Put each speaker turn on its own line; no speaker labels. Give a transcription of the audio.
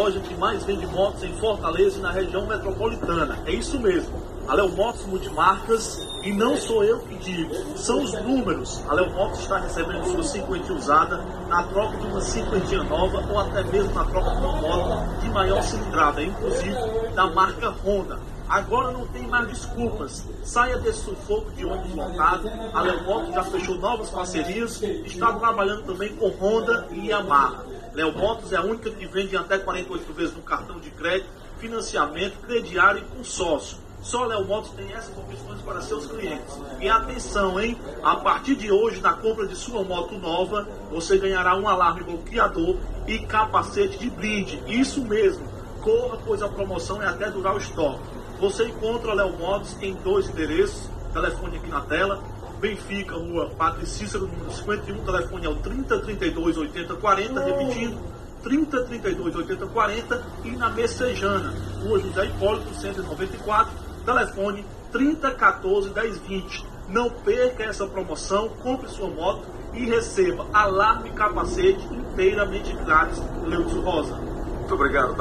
loja que mais vende motos em Fortaleza e na região metropolitana. É isso mesmo. A Léo Motos Multimarcas, e não sou eu que digo, são os números. A Léo Motos está recebendo sua cinquentinha usada na troca de uma cinquentinha nova ou até mesmo na troca de uma moto de maior cilindrada, inclusive da marca Honda. Agora não tem mais desculpas. Saia desse sufoco de ônibus lotado. A Motos já fechou novas parcerias, está trabalhando também com Honda e Yamaha. Léo Motos é a única que vende até 48 vezes no cartão de crédito, financiamento, crediário e consórcio. Só Léo Motos tem essas opções para seus clientes. E atenção, hein? A partir de hoje, na compra de sua moto nova, você ganhará um alarme bloqueador e capacete de blinde. Isso mesmo. Corra, pois a promoção é até durar o estoque. Você encontra Léo Motos em dois endereços, telefone aqui na tela. Benfica, rua Padre Cícero, número 51, telefone é o 3032 8040, repetindo, 3032 8040 e na Messejana, rua José Hipólito, 194, telefone 3014 1020. Não perca essa promoção, compre sua moto e receba alarme capacete inteiramente grátis. Leudson Rosa.
Muito obrigado,